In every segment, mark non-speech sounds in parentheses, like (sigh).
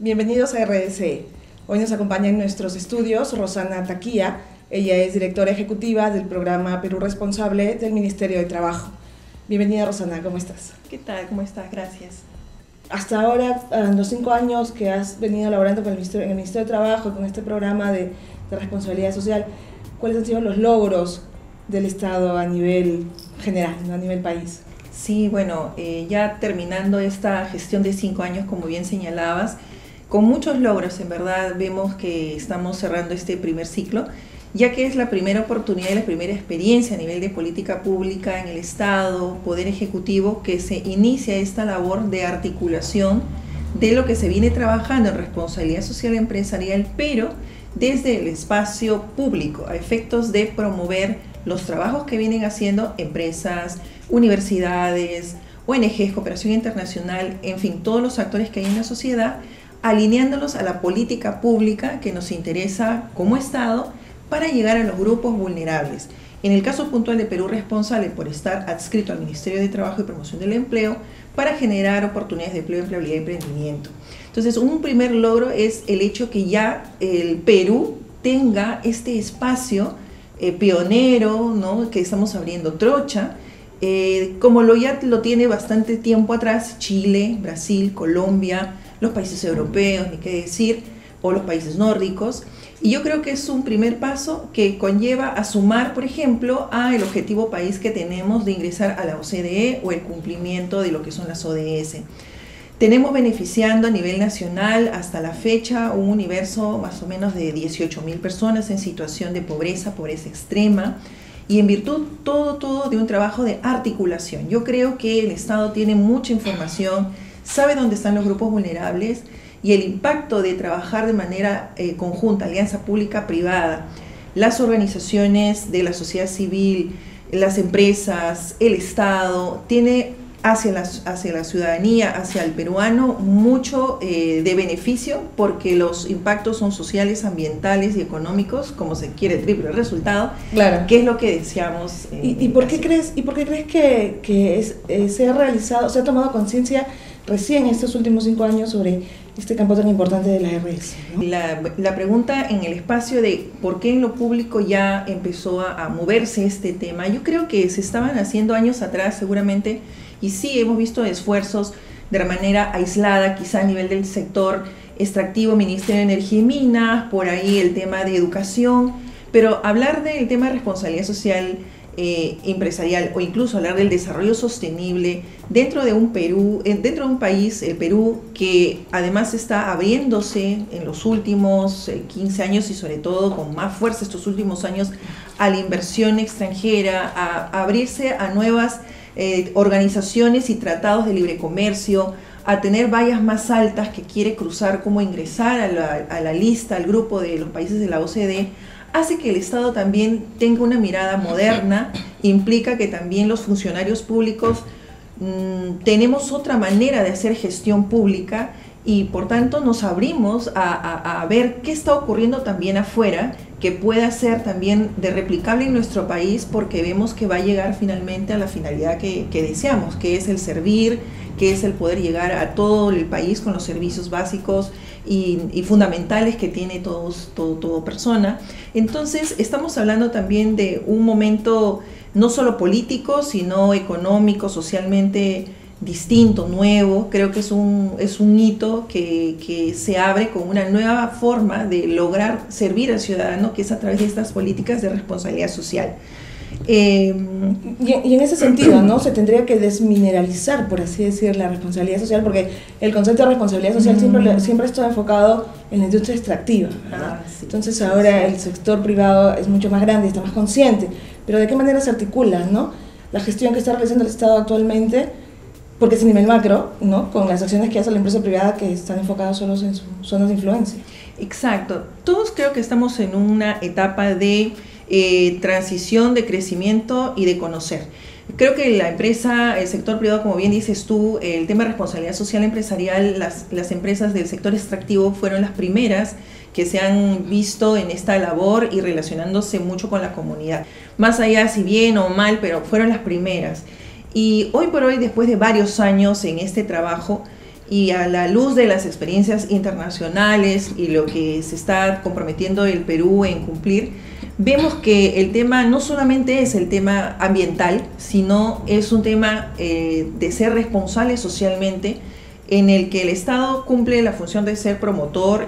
Bienvenidos a RSE. Hoy nos acompaña en nuestros estudios Rosana Taquía. Ella es directora ejecutiva del programa Perú Responsable del Ministerio de Trabajo. Bienvenida Rosana, ¿cómo estás? ¿Qué tal? ¿Cómo estás? Gracias. Hasta ahora, en los cinco años que has venido laborando con el Ministerio, en el Ministerio de Trabajo, con este programa de, de responsabilidad social, ¿cuáles han sido los logros del Estado a nivel general, a nivel país? Sí, bueno, eh, ya terminando esta gestión de cinco años, como bien señalabas, con muchos logros, en verdad vemos que estamos cerrando este primer ciclo, ya que es la primera oportunidad y la primera experiencia a nivel de política pública en el Estado, Poder Ejecutivo, que se inicia esta labor de articulación de lo que se viene trabajando en responsabilidad social empresarial, pero desde el espacio público, a efectos de promover los trabajos que vienen haciendo empresas, universidades, ONGs, cooperación internacional, en fin, todos los actores que hay en la sociedad, alineándolos a la política pública que nos interesa como Estado para llegar a los grupos vulnerables. En el caso puntual de Perú responsable por estar adscrito al Ministerio de Trabajo y Promoción del Empleo para generar oportunidades de empleo, empleabilidad y emprendimiento. Entonces, un primer logro es el hecho que ya el Perú tenga este espacio eh, pionero, ¿no? que estamos abriendo trocha, eh, como lo ya lo tiene bastante tiempo atrás Chile, Brasil, Colombia, los países europeos, ni qué decir, o los países nórdicos. Y yo creo que es un primer paso que conlleva a sumar, por ejemplo, a el objetivo país que tenemos de ingresar a la OCDE o el cumplimiento de lo que son las ODS. Tenemos beneficiando a nivel nacional hasta la fecha un universo más o menos de 18 mil personas en situación de pobreza, pobreza extrema, y en virtud todo, todo de un trabajo de articulación. Yo creo que el Estado tiene mucha información, sabe dónde están los grupos vulnerables, y el impacto de trabajar de manera eh, conjunta, alianza pública-privada, las organizaciones de la sociedad civil, las empresas, el Estado, tiene hacia la, hacia la ciudadanía, hacia el peruano, mucho eh, de beneficio porque los impactos son sociales, ambientales y económicos, como se quiere triple resultado, Claro. que es lo que deseamos. en ¿Y, y por qué crees, y por qué crees que, que es- eh, se ha realizado, se ha tomado conciencia recién estos últimos cinco años sobre este campo tan importante de la RS? ¿no? La, la pregunta en el espacio de por qué en lo público ya empezó a, a moverse este tema, yo creo que se estaban haciendo años atrás seguramente y sí hemos visto esfuerzos de manera aislada, quizá a nivel del sector extractivo, Ministerio de Energía y Minas, por ahí el tema de educación, pero hablar del tema de responsabilidad social eh, empresarial o incluso hablar del desarrollo sostenible dentro de un Perú, eh, dentro de un país, el Perú, que además está abriéndose en los últimos eh, 15 años y sobre todo con más fuerza estos últimos años a la inversión extranjera, a, abrirse a nuevas eh, organizaciones y tratados de libre comercio, a tener vallas más altas que quiere cruzar, como ingresar a la, a la lista, al grupo de los países de la OCDE, hace que el Estado también tenga una mirada moderna, implica que también los funcionarios públicos mm, tenemos otra manera de hacer gestión pública y por tanto nos abrimos a, ver qué está ocurriendo también afuera que pueda ser también de replicable en nuestro país porque vemos que va a llegar finalmente a la finalidad que, deseamos, que es el servir, que es el poder llegar a todo el país con los servicios básicos y, y fundamentales que tiene todos, todo, todo persona. Entonces, estamos hablando también de un momento no solo político, sino económico, socialmente distinto, nuevo. Creo que es un, es un hito que, que se abre con una nueva forma de lograr servir al ciudadano, que es a través de estas políticas de responsabilidad social. Eh, Y, y en ese sentido, ¿no? Se tendría que desmineralizar, por así decir, la responsabilidad social, porque el concepto de responsabilidad social Mm. siempre, siempre está enfocado en la industria extractiva. Ah, sí. Entonces ahora sí. el sector privado es mucho más grande, está más consciente, pero ¿de qué manera se articula, ¿no? La gestión que está realizando el Estado actualmente, porque es a nivel macro, ¿no? Con las acciones que hace la empresa privada que están enfocadas solo en sus zonas de influencia. Exacto. Todos creo que estamos en una etapa de eh, transición, de crecimiento y de conocer. Creo que la empresa, el sector privado, como bien dices tú, el tema de responsabilidad social empresarial, las, las empresas del sector extractivo fueron las primeras que se han visto en esta labor y relacionándose mucho con la comunidad. Más allá, si bien o mal, pero fueron las primeras. Y hoy por hoy, después de varios años en este trabajo, y a la luz de las experiencias internacionales y lo que se está comprometiendo el Perú en cumplir, vemos que el tema no solamente es el tema ambiental, sino es un tema eh, de ser responsable socialmente, en el que el Estado cumple la función de ser promotor,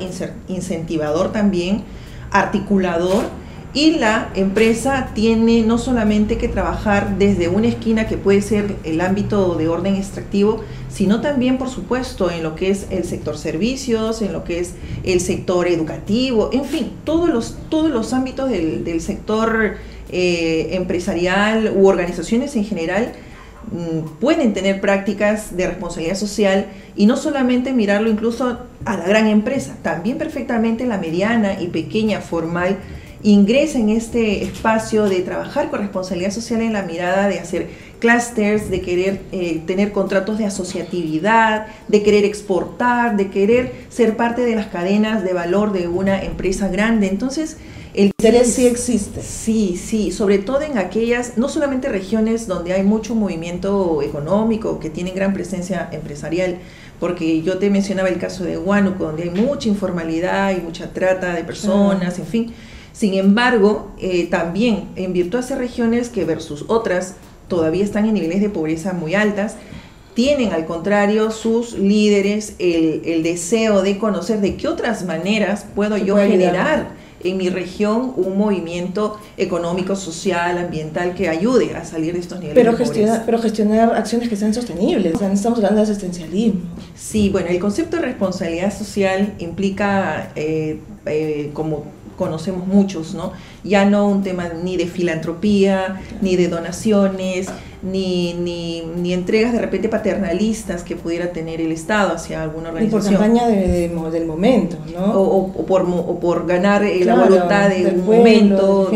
incentivador también, articulador, y la empresa tiene no solamente que trabajar desde una esquina que puede ser el ámbito de orden extractivo, sino también, por supuesto, en lo que es el sector servicios, en lo que es el sector educativo, en fin, todos los, todos los ámbitos del, sector eh, empresarial u organizaciones en general mm, pueden tener prácticas de responsabilidad social y no solamente mirarlo incluso a la gran empresa, también perfectamente la mediana y pequeña formal ingresa en este espacio de trabajar con responsabilidad social en la mirada de hacer clusters, de querer eh, tener contratos de asociatividad, de querer exportar, de querer ser parte de las cadenas de valor de una empresa grande. Entonces, el interés sí existe. Sí, sí, sobre todo en aquellas, no solamente regiones donde hay mucho movimiento económico, que tienen gran presencia empresarial, porque yo te mencionaba el caso de Huánuco, donde hay mucha informalidad y mucha trata de personas, en fin sin embargo, eh, también en virtud de esas regiones que versus otras todavía están en niveles de pobreza muy altas, tienen al contrario sus líderes el, deseo de conocer de qué otras maneras puedo yo generar en mi región un movimiento económico, social, ambiental que ayude a salir de estos niveles pero de gestionar, Pero gestionar acciones que sean sostenibles, estamos hablando de asistencialismo. Sí, bueno, el concepto de responsabilidad social implica eh, eh, como conocemos muchos, ¿no? Ya no un tema ni de filantropía, ni de donaciones, ni, ni, ni, entregas de repente paternalistas que pudiera tener el Estado hacia alguna organización. Y por campaña del momento, ¿no? O, por, o por, ganar eh, la voluntad de un momento,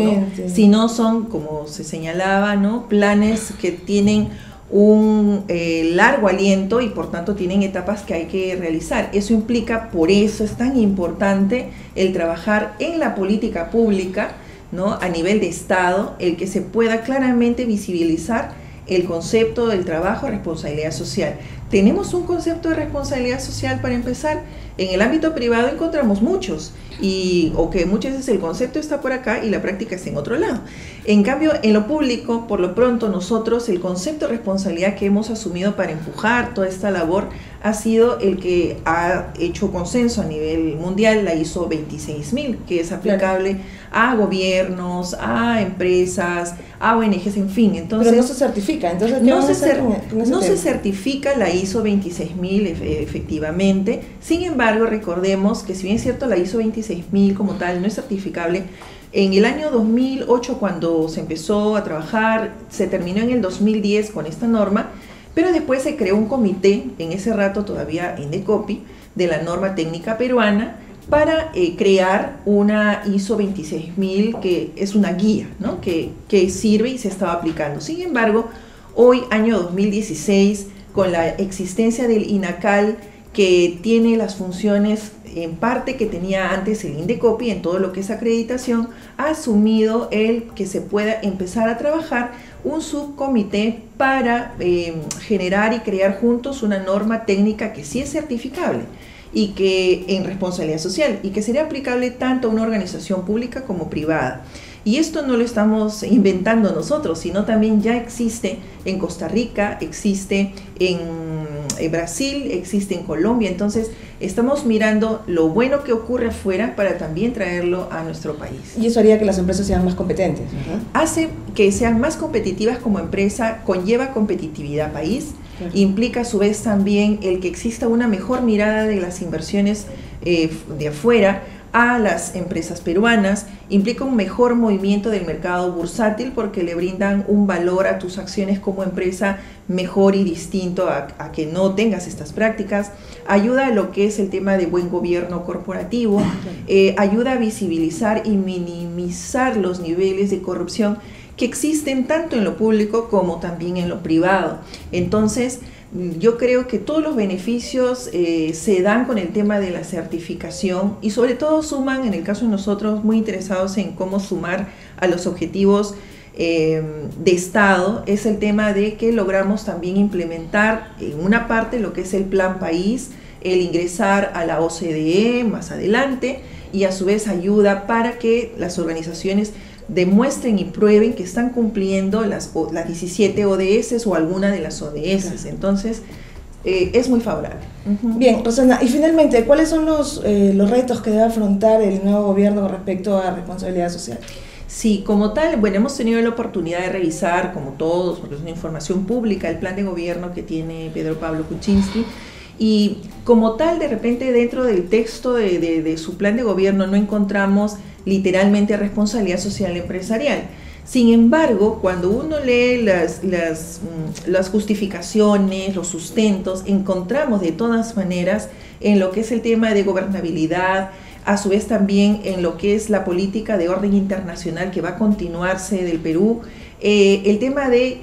Si no son, como se señalaba, ¿no? Planes que tienen un eh, largo aliento y por tanto tienen etapas que hay que realizar. Eso implica, por eso es tan importante el trabajar en la política pública, ¿no? a nivel de Estado, el que se pueda claramente visibilizar el concepto del trabajo, responsabilidad social. Tenemos un concepto de responsabilidad social para empezar. En el ámbito privado encontramos muchos y o que muchas veces el concepto está por acá y la práctica está en otro lado. En cambio, en lo público, por lo pronto, nosotros el concepto de responsabilidad que hemos asumido para empujar toda esta labor ha sido el que ha hecho consenso a nivel mundial, la ISO 26000, que es aplicable a gobiernos, a empresas, a ONGs, en fin. Entonces, Pero no se certifica, entonces no, se, no se certifica la ISO 26000 efectivamente. Sin embargo, recordemos que si bien es cierto la ISO 26000 como tal no es certificable, en el año 2008 cuando se empezó a trabajar, se terminó en el 2010 con esta norma, pero después se creó un comité, en ese rato todavía en Decopi, de la norma técnica peruana, para eh, crear una ISO 26000 que es una guía ¿no? que, que sirve y se estaba aplicando. Sin embargo, hoy, año 2016, con la existencia del INACAL, que tiene las funciones en parte que tenía antes el INDECOPI en todo lo que es acreditación, ha asumido el que se pueda empezar a trabajar un subcomité para eh, generar y crear juntos una norma técnica que sí es certificable y que en responsabilidad social y que sería aplicable tanto a una organización pública como privada. Y esto no lo estamos inventando nosotros, sino también ya existe en Costa Rica, existe en, Brasil, existe en Colombia. Entonces, estamos mirando lo bueno que ocurre afuera para también traerlo a nuestro país. Y eso haría que las empresas sean más competentes, ¿verdad? Hace que sean más competitivas como empresa, conlleva competitividad país, implica a su vez también el que exista una mejor mirada de las inversiones eh, de afuera a las empresas peruanas, implica un mejor movimiento del mercado bursátil porque le brindan un valor a tus acciones como empresa mejor y distinto a, que no tengas estas prácticas, ayuda a lo que es el tema de buen gobierno corporativo, eh, ayuda a visibilizar y minimizar los niveles de corrupción que existen tanto en lo público como también en lo privado. Entonces, yo creo que todos los beneficios eh, se dan con el tema de la certificación y sobre todo suman, en el caso de nosotros, muy interesados en cómo sumar a los objetivos eh, de Estado. Es el tema de que logramos también implementar en una parte lo que es el plan país, el ingresar a la OCDE más adelante y a su vez ayuda para que las organizaciones demuestren y prueben que están cumpliendo las, las 17 ODS o alguna de las ODS. Entonces, eh, es muy favorable. Bien, Rosana, y finalmente, ¿cuáles son los, eh, los retos que debe afrontar el nuevo gobierno con respecto a responsabilidad social? Sí, como tal, bueno, hemos tenido la oportunidad de revisar, como todos, porque es una información pública, el plan de gobierno que tiene Pedro Pablo Kuczynski. Y como tal, de repente dentro del texto de, de su plan de gobierno no encontramos literalmente responsabilidad social empresarial. Sin embargo, cuando uno lee las, mm, las, justificaciones, los sustentos, encontramos de todas maneras en lo que es el tema de gobernabilidad, a su vez también en lo que es la política de orden internacional que va a continuarse del Perú, eh, el tema de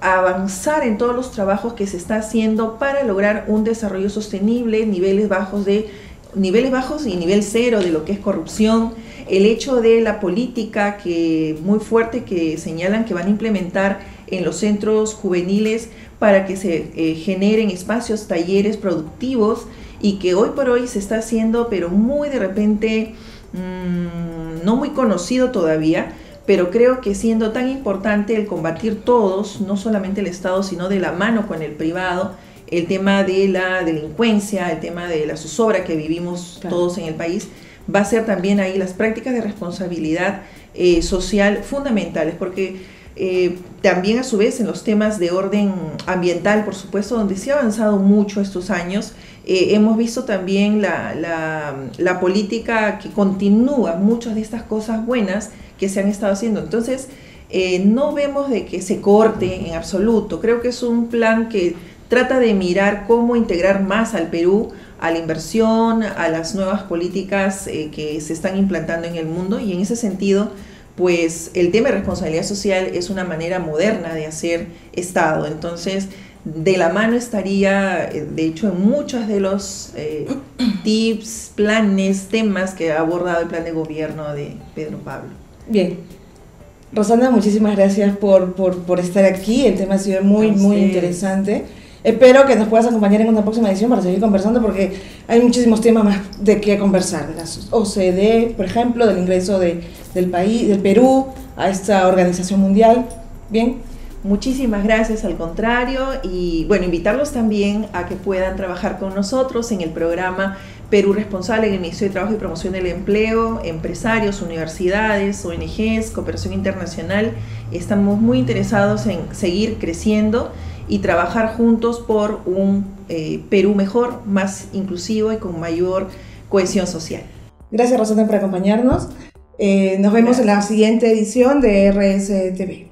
avanzar en todos los trabajos que se está haciendo para lograr un desarrollo sostenible, niveles bajos de niveles bajos y nivel cero de lo que es corrupción, el hecho de la política que muy fuerte que señalan que van a implementar en los centros juveniles para que se eh, generen espacios, talleres productivos y que hoy por hoy se está haciendo, pero muy de repente, mm, no muy conocido todavía, pero creo que siendo tan importante el combatir todos, no solamente el Estado, sino de la mano con el privado, el tema de la delincuencia, el tema de la zozobra que vivimos todos en el país, va a ser también ahí las prácticas de responsabilidad eh, social fundamentales, porque eh, también a su vez en los temas de orden ambiental, por supuesto, donde se ha avanzado mucho estos años, eh, hemos visto también la, la, política que continúa muchas de estas cosas buenas que se han estado haciendo. Entonces, no vemos de que se corte en absoluto. Creo que es un plan que trata de mirar cómo integrar más al Perú a la inversión, a las nuevas políticas eh, que se están implantando en el mundo y en ese sentido, pues el tema de responsabilidad social es una manera moderna de hacer Estado. Entonces, de la mano estaría, eh, de hecho, en muchos de los eh, (clears throat) tips, planes, temas que ha abordado el plan de gobierno de Pedro Pablo. Bien. Rosana, muchísimas gracias por, por estar aquí. El tema ha sido muy, muy interesante. Espero que nos puedas acompañar en una próxima edición para seguir conversando porque hay muchísimos temas más de qué conversar. Las OCDE, por ejemplo, del ingreso de, del país, del Perú a esta organización mundial. Bien. Muchísimas gracias, al contrario, y bueno, invitarlos también a que puedan trabajar con nosotros en el programa Perú Responsable en el Ministerio de Trabajo y Promoción del Empleo, empresarios, universidades, ONGs, cooperación internacional. Estamos muy interesados en seguir creciendo y trabajar juntos por un eh, Perú mejor, más inclusivo y con mayor cohesión social. Gracias Rosana por acompañarnos. Eh, nos vemos en la siguiente edición de RSTV.